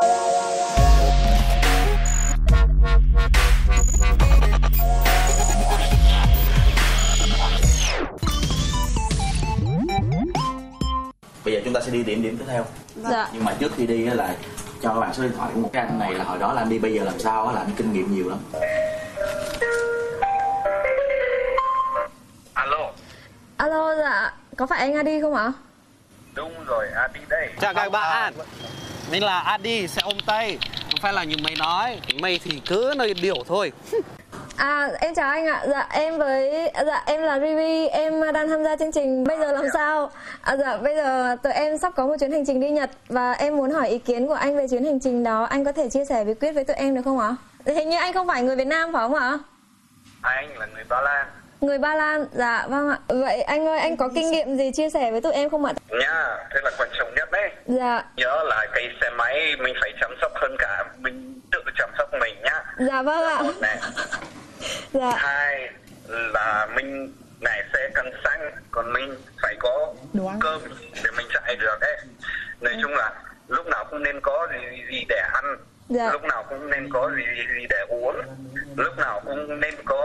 bây giờ chúng ta sẽ đi điểm điểm tiếp theo. Dạ. Nhưng mà trước khi đi á là cho các bạn số điện thoại của một cái anh này là hồi đó là anh đi bây giờ làm sao á là anh kinh nghiệm nhiều lắm. Alo, alo dạ. Có phải anh Adi không ạ? Đúng rồi, Adi đây. Chào các bạn Mình là Adi, xe ôm Tây Không phải là như mày nói Mày thì cứ nói điều thôi À em chào anh ạ. Dạ em với dạ em là Rivi, em đang tham gia chương trình Bây giờ làm sao? À, dạ bây giờ tụi em sắp có một chuyến hành trình đi Nhật và em muốn hỏi ý kiến của anh về chuyến hành trình đó. Anh có thể chia sẻ bí quyết với tụi em được không ạ? Hình như anh không phải người Việt Nam phải không ạ? Anh là người Ba Lan. Người Ba Lan. Dạ vâng ạ. Vậy anh ơi anh có kinh nghiệm gì chia sẻ với tụi em không ạ? Nha, thế là quan trọng nhất đấy. Dạ. Nhớ là cái xe máy mình phải chăm sóc hơn cả mình tự chăm sóc mình nhá. Dạ vâng ạ. Này. Dạ. Hai là mình này xe cần xăng, còn mình phải có cơm để mình chạy được đấy. Nói chung là lúc nào cũng nên có gì, gì để ăn. Dạ. Lúc nào cũng nên có gì, gì để uống. Lúc nào cũng nên có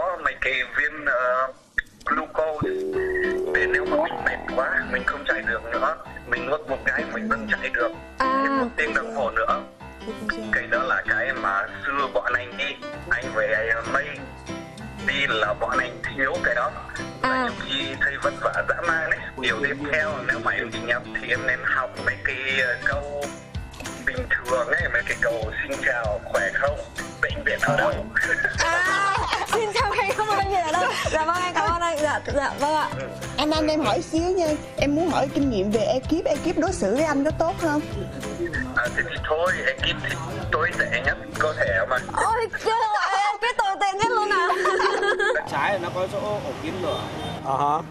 nuốt một cái mình vẫn chạy được. À. thêm một tiếng đồng hồ nữa. Cái đó là cái mà xưa bọn anh đi. Anh về mây. Đi là bọn anh thiếu cái đó. À. là nhiều khi thấy vất vả dã man đấy điều tiếp theo nếu mà em đi nhập thì em nên học mấy cái ờ, câu bình thường ấy mấy cái câu xin chào khỏe không? Bệnh viện ở đâu? À, xin chào anh không bệnh viện ở đâu. Dạ vâng anh cảm anh. Dạ dạ vâng ạ. Anh anh em hỏi xíu nha Em muốn hỏi kinh nghiệm về ekip Ekip đối xử với anh có tốt không? à, thì, thì thôi ekip thì tồi tệ nhất có thể mà Ôi ạ, em biết tồi tệ nhất luôn à. trái nó có chỗ ổ kín lửa Ờ hả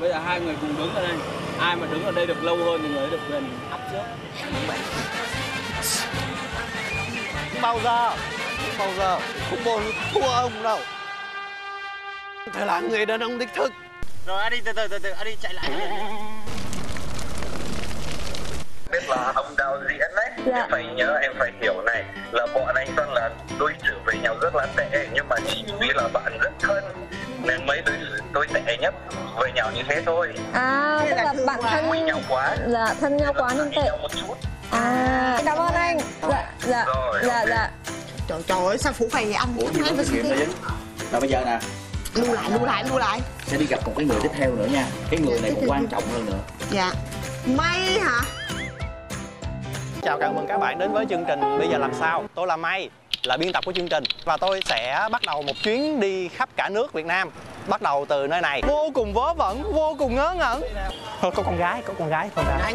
bây giờ hai người cùng đứng ở đây ai mà đứng ở đây được lâu hơn thì người ấy được quyền áp trước Không bao giờ Không bao giờ Không bao giờ thua ông đâu Phải là người đàn ông đích thực rồi Adi từ từ từ từ Adi chạy lại biết là ông đạo diễn đấy Dạ. em phải nhớ em phải hiểu này là bọn anh toàn là đối xử với nhau rất là tệ nhưng mà chỉ vì là bạn rất thân nên mới đối xử tồi tệ nhất với nhau như thế thôi À, tức là bạn thân vui nhau quá Dạ, thân nhau quá nên tệ. một chút À, cảm ơn anh. Dạ, dạ, Rồi, dạ, ok. dạ. Trời trời ơi sao phủ phày vậy anh? ủa gì Hai mươi cm. và bây giờ nè Lưu lại lưu lại lưu lại. Sẽ đi gặp một cái người tiếp theo nữa nha. Cái người này còn quan trọng hơn nữa. Dạ. May hả? Chào chào mừng các bạn đến với chương trình Bây giờ làm sao? Tôi là May là biên tập của chương trình. Và tôi sẽ bắt đầu một chuyến đi khắp cả nước Việt Nam. Bắt đầu từ nơi này. Vô cùng vớ vẩn vô cùng ngớ ngẩn. Thôi có con gái có con gái con gái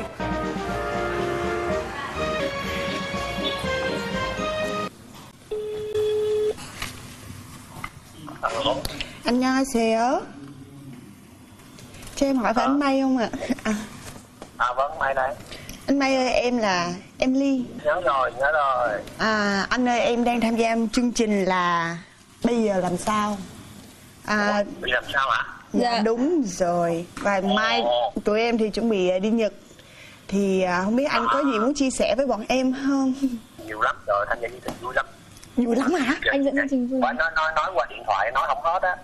anh nhai xéo cho em hỏi phải à. anh May không ạ? À. à vâng, May đây Anh May ơi, em là em Ly Nhớ rồi, nhớ rồi à, Anh ơi, em đang tham gia chương trình là Bây giờ làm sao? À, Bây giờ làm sao ạ? Dạ, dạ. đúng rồi Và mai tụi em thì chuẩn bị à, đi Nhật Thì à, không biết anh à. có gì muốn chia sẻ với bọn em không? Nhiều lắm rồi, tham gia chương trình vui lắm Vui lắm hả? Dạ, anh dẫn chương trình vui Nói, nói, nói qua điện thoại, nói không hết á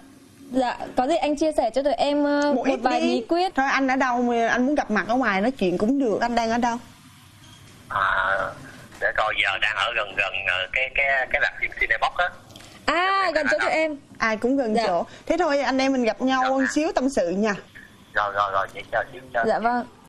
Dạ, có gì anh chia sẻ cho tụi em ờ, một, ít vài bí quyết. Thôi anh ở đâu mà anh muốn gặp mặt ở ngoài nói chuyện cũng được Anh đang ở đâu? à để coi giờ đang ở gần gần ờ, cái cái cái rạp phim Cinebox á À, gần chỗ tụi em. Ai cũng gần Dạ. chỗ Thế thôi anh em mình gặp nhau một xíu tâm sự nha rồi rồi rồi vậy chờ xíu chờ Dạ vâng.